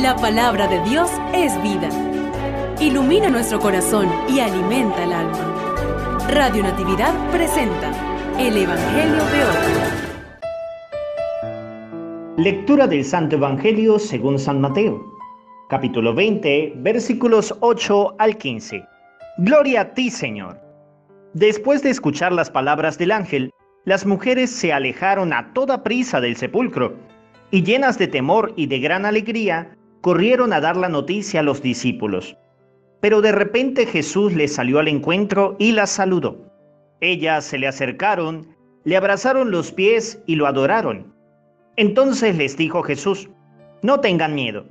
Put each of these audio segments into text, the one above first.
La palabra de Dios es vida. Ilumina nuestro corazón y alimenta el alma. Radio Natividad presenta el Evangelio de hoy. Lectura del Santo Evangelio según San Mateo, capítulo 20, versículos 8 al 15. Gloria a ti, Señor. Después de escuchar las palabras del ángel, las mujeres se alejaron a toda prisa del sepulcro y llenas de temor y de gran alegría, corrieron a dar la noticia a los discípulos. Pero de repente Jesús les salió al encuentro y las saludó. Ellas se le acercaron, le abrazaron los pies y lo adoraron. Entonces les dijo Jesús, no tengan miedo.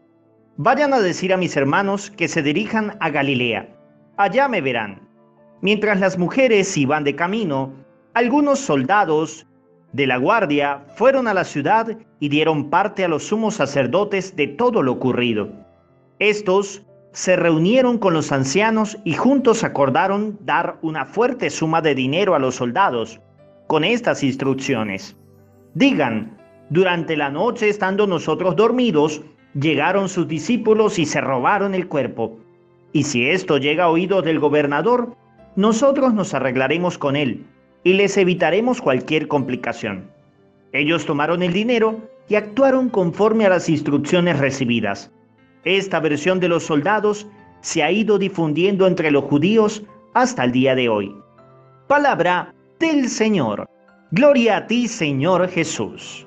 Vayan a decir a mis hermanos que se dirijan a Galilea. Allá me verán. Mientras las mujeres iban de camino, algunos soldados de la guardia fueron a la ciudad y dieron parte a los sumos sacerdotes de todo lo ocurrido. Estos se reunieron con los ancianos y juntos acordaron dar una fuerte suma de dinero a los soldados con estas instrucciones. Digan, durante la noche estando nosotros dormidos, llegaron sus discípulos y se robaron el cuerpo. Y si esto llega a oídos del gobernador, nosotros nos arreglaremos con él y les evitaremos cualquier complicación. Ellos tomaron el dinero y actuaron conforme a las instrucciones recibidas. Esta versión de los soldados se ha ido difundiendo entre los judíos hasta el día de hoy. Palabra del Señor. Gloria a ti, Señor Jesús.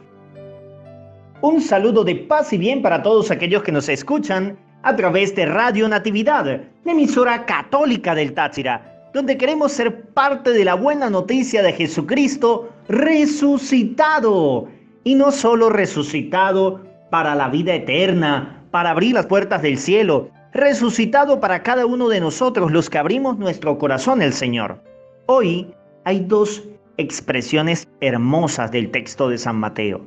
Un saludo de paz y bien para todos aquellos que nos escuchan a través de Radio Natividad, emisora católica del Táchira donde queremos ser parte de la buena noticia de Jesucristo resucitado. Y no solo resucitado para la vida eterna, para abrir las puertas del cielo, resucitado para cada uno de nosotros los que abrimos nuestro corazón al Señor. Hoy hay dos expresiones hermosas del texto de San Mateo.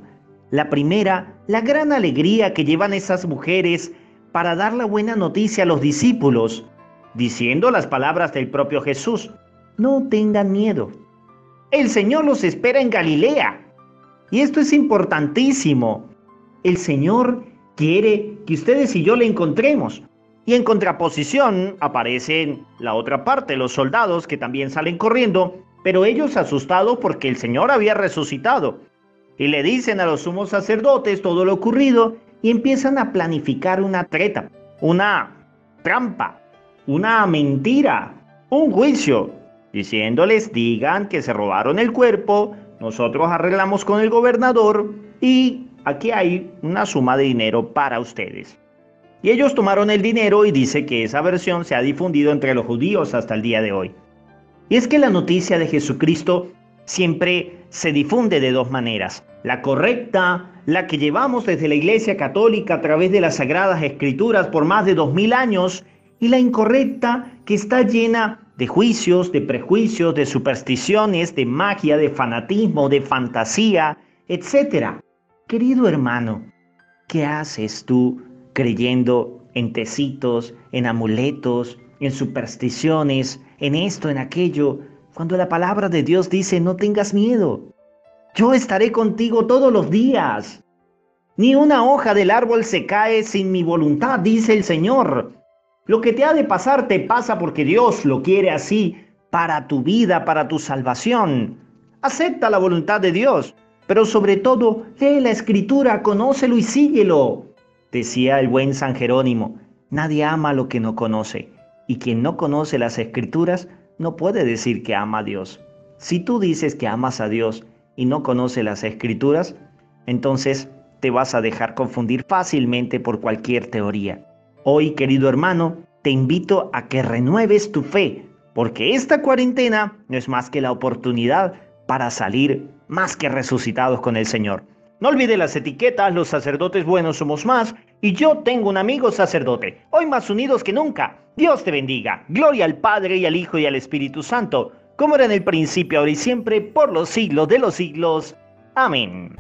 La primera, la gran alegría que llevan esas mujeres para dar la buena noticia a los discípulos diciendo las palabras del propio Jesús, no tengan miedo. El Señor los espera en Galilea. Y esto es importantísimo. El Señor quiere que ustedes y yo le encontremos. Y en contraposición aparecen la otra parte, los soldados que también salen corriendo, pero ellos asustados porque el Señor había resucitado. Y le dicen a los sumos sacerdotes todo lo ocurrido y empiezan a planificar una treta, una trampa, una mentira, un juicio, diciéndoles digan que se robaron el cuerpo, nosotros arreglamos con el gobernador y aquí hay una suma de dinero para ustedes. Y ellos tomaron el dinero y dice que esa versión se ha difundido entre los judíos hasta el día de hoy. Y es que la noticia de Jesucristo siempre se difunde de dos maneras. La correcta, la que llevamos desde la Iglesia Católica a través de las Sagradas Escrituras por más de dos mil años y la incorrecta que está llena de juicios, de prejuicios, de supersticiones, de magia, de fanatismo, de fantasía, etc. Querido hermano, ¿qué haces tú creyendo en tecitos, en amuletos, en supersticiones, en esto, en aquello, cuando la palabra de Dios dice no tengas miedo? Yo estaré contigo todos los días. Ni una hoja del árbol se cae sin mi voluntad, dice el Señor. Lo que te ha de pasar te pasa porque Dios lo quiere así para tu vida, para tu salvación. Acepta la voluntad de Dios, pero sobre todo lee la escritura, conócelo y síguelo. Decía el buen San Jerónimo, nadie ama lo que no conoce, y quien no conoce las escrituras no puede decir que ama a Dios. Si tú dices que amas a Dios y no conoces las escrituras, entonces te vas a dejar confundir fácilmente por cualquier teoría. Hoy, querido hermano, te invito a que renueves tu fe, porque esta cuarentena no es más que la oportunidad para salir más que resucitados con el Señor. No olvides las etiquetas, los sacerdotes buenos somos más, y yo tengo un amigo sacerdote, hoy más unidos que nunca. Dios te bendiga. Gloria al Padre y al Hijo y al Espíritu Santo, como era en el principio, ahora y siempre, por los siglos de los siglos. Amén.